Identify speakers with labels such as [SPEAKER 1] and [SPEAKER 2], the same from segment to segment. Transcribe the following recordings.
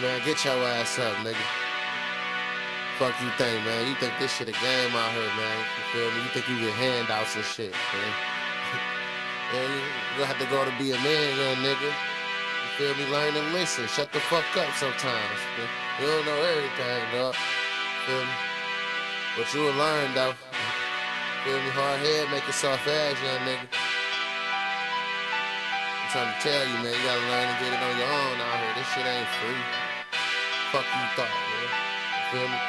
[SPEAKER 1] Man, get your ass up, nigga. Fuck you think, man. You think this shit a game out here, man. You feel me? You think you get handouts and shit, man. man you gonna have to go to be a man, young nigga. You feel me? Learn and listen. Shut the fuck up sometimes. Man. You don't know everything, dog. Feel me? But you will learn, though. Feel me? Hard head make yourself ass, young nigga. I'm trying to tell you, man, you gotta learn to get it on your own out here. This shit ain't free. Fuck you thought, man. You feel me?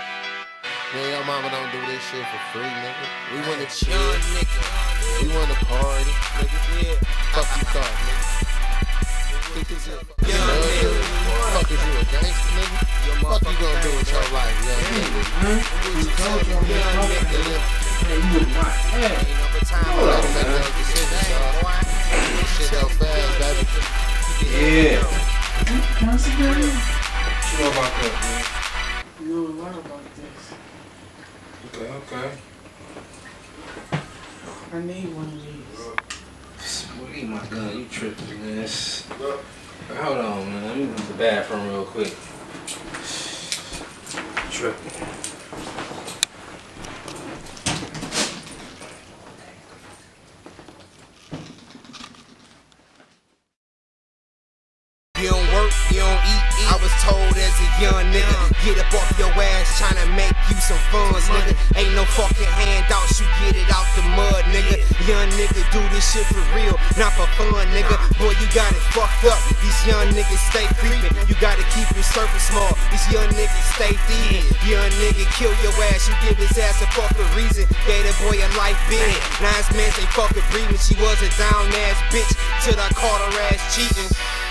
[SPEAKER 1] Man, your mama don't do this shit for free, nigga. We wanna chill. nigga. We wanna party, nigga. Yeah. Fuck you thought, nigga. Think is Young. Fuck is you a gangster, nigga? Fuck you gonna do with your life, young nigga?
[SPEAKER 2] You told you I'm gonna come
[SPEAKER 1] Nigga,
[SPEAKER 2] Man, you my ass.
[SPEAKER 1] you gotta make those decisions, dawg.
[SPEAKER 2] Yeah.
[SPEAKER 3] You know about that.
[SPEAKER 2] You about this.
[SPEAKER 3] Okay, okay.
[SPEAKER 2] I need one of these.
[SPEAKER 3] My gun. You tripping, Hold on, man. Let me go to the bathroom real quick. Tripping.
[SPEAKER 4] Told as a young nigga, get up off your ass tryna make you some funds, nigga. Ain't no fucking handouts, you get it out the mud, nigga. Young nigga do this shit for real, not for fun, nigga. Boy, you got it fucked up. These young niggas stay creeping, you gotta keep your surface small. These young niggas stay thieving. Young nigga kill your ass, you give his ass a fucking reason. Gave that boy a life bid. His man say fucking breathing. She was a down ass bitch till I caught her ass cheating.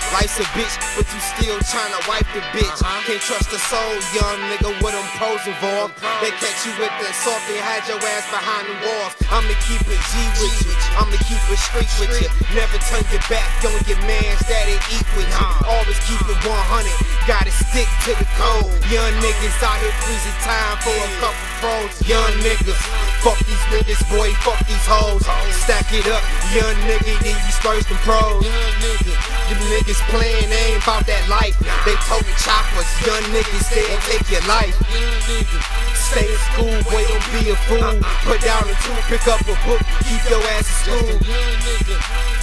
[SPEAKER 4] Life's a bitch, but you still tryna wipe the bitch. Uh-huh. Can't trust a soul, young nigga, with them pros involved. They catch you with the assault, they hide your ass behind the walls. I'ma keep it G with you, I'ma keep it straight with you. Never turn your back on your mans that ain't eat with you. Always keep it 100, gotta stick to the code. Young niggas out here freezing time for a couple pros. Young niggas, fuck these niggas, boy, fuck these hoes. Stack it up, young nigga, then you spurs them pros.
[SPEAKER 1] Young nigga.
[SPEAKER 4] Them niggas playing, they ain't about that life. They toting choppers, young niggas, they'll take your life. Stay in school, boy, don't be a fool. Put down a tool, pick up a book, keep your ass in school.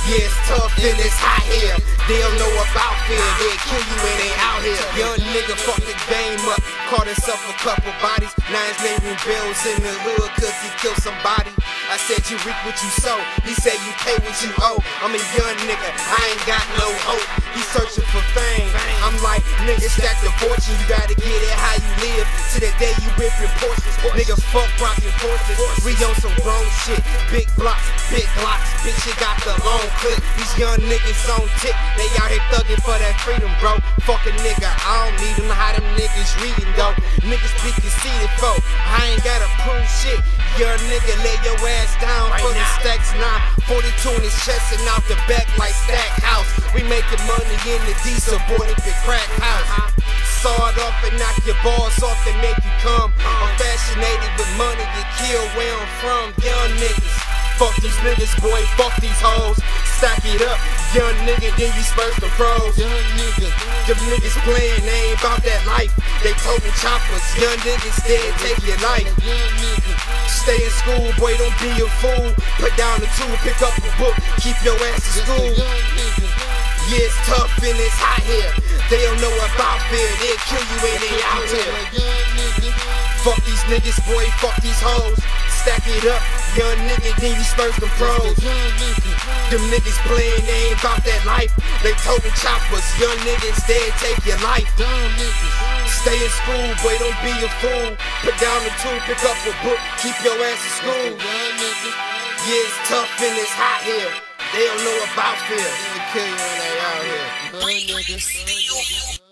[SPEAKER 4] Yeah, it's tough and it's hot here. They don't know about fear, they'll kill you when they out here. Young nigga fuck the game up, caught himself a couple bodies. Now his name rebels in the hood cause he killed somebody. I said you reap what you sow, he said you pay what you owe. I'm a young nigga, I ain't got no hope. He searching for fame. I'm like, nigga, stack the fortune, you gotta get it how you live. To the day you ripping Porsches. Nigga, fuck rockin' forces. We on some grown shit. Big blocks, big blocks. Bitch, you got the long clip. These young niggas on tick. They out here thugging for that freedom, bro. Fuck a nigga, I don't need them. How them niggas reading, though. Niggas be conceited, folk. I ain't gotta prove shit. Young nigga, lay your ass down for the stacks now. 42 in his chest and out the back like stack house. We making money in the diesel, boy, the crack house. Your balls off and make you come. I'm fascinated with money to kill where I'm from. Young niggas. Fuck these niggas, boy, fuck these hoes. Stack it up, young nigga, then you spurs the pros.
[SPEAKER 1] Young nigga.
[SPEAKER 4] Them niggas playing, they ain't about that life. They toting choppers, young niggas dead, take your life.
[SPEAKER 1] Young nigga.
[SPEAKER 4] Stay in school, boy, don't be a fool. Put down the tool, pick up a book, keep your ass in school. Yeah, it's tough and it's hot here. They don't know fear, they'll kill you when they out here. Fuck these niggas, boy, fuck these hoes. Stack it up, young nigga, then you spurs them pros. Them niggas playing, they ain't about that life. They toting choppers, young niggas, they take your life. Stay in school, boy, don't be a fool. Put down the tool, pick up a book, keep your ass in school. Yeah, it's tough and it's hot here. They don't know about fear.
[SPEAKER 1] They kill you when they out here. Niggas.